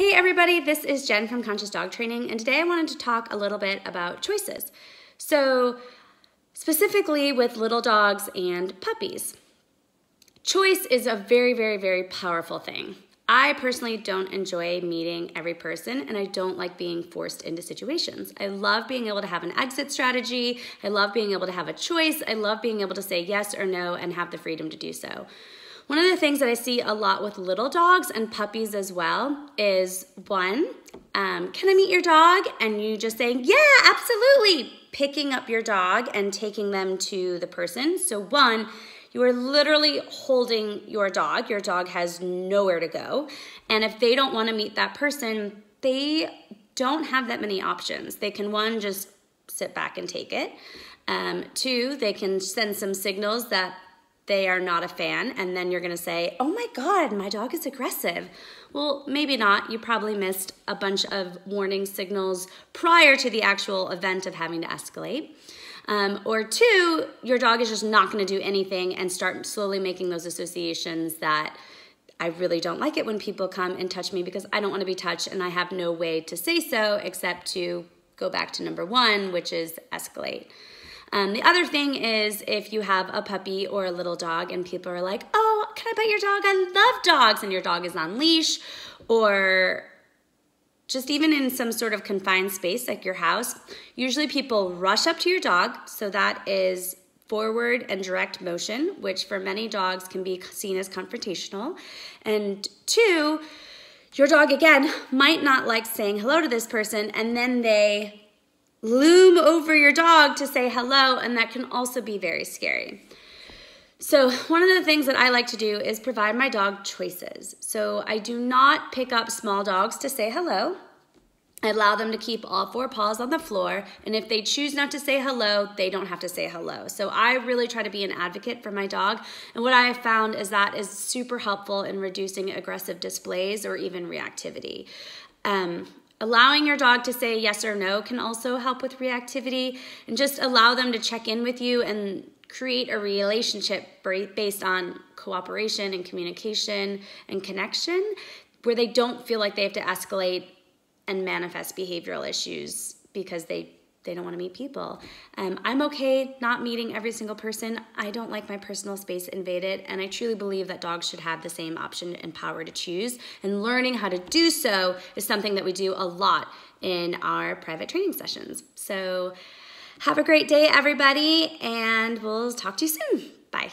Hey everybody, this is Jen from Conscious Dog Training, and today I wanted to talk a little bit about choices. So, specifically with little dogs and puppies. Choice is a very, very, very powerful thing. I personally don't enjoy meeting every person and I don't like being forced into situations. I love being able to have an exit strategy. I love being able to have a choice. I love being able to say yes or no and have the freedom to do so. One of the things that I see a lot with little dogs and puppies as well is one, um, can I meet your dog? And you just saying, yeah, absolutely. Picking up your dog and taking them to the person. So one, you are literally holding your dog. Your dog has nowhere to go. And if they don't want to meet that person, they don't have that many options. They can one, just sit back and take it. Um, two, they can send some signals that they are not a fan, and then you're gonna say, oh my God, my dog is aggressive. Well, maybe not. You probably missed a bunch of warning signals prior to the actual event of having to escalate. Um, or two, your dog is just not gonna do anything and start slowly making those associations that I really don't like it when people come and touch me because I don't wanna be touched and I have no way to say so except to go back to number one, which is escalate. Um, the other thing is if you have a puppy or a little dog and people are like, oh, can I pet your dog? I love dogs, and your dog is on leash, or just even in some sort of confined space like your house, usually people rush up to your dog. So that is forward and direct motion, which for many dogs can be seen as confrontational. And two, your dog again might not like saying hello to this person, and then they loom over your dog to say hello, and that can also be very scary. So, one of the things that I like to do is provide my dog choices. So, I do not pick up small dogs to say hello. I allow them to keep all four paws on the floor, and if they choose not to say hello, they don't have to say hello. So I really try to be an advocate for my dog, and what I have found is that is super helpful in reducing aggressive displays or even reactivity. Um, Allowing your dog to say yes or no can also help with reactivity and just allow them to check in with you and create a relationship based on cooperation and communication and connection where they don't feel like they have to escalate and manifest behavioral issues because they they don't want to meet people. Um, I'm okay not meeting every single person. I don't like my personal space invaded, and I truly believe that dogs should have the same option and power to choose. And learning how to do so is something that we do a lot in our private training sessions. So, have a great day, everybody, and we'll talk to you soon. Bye.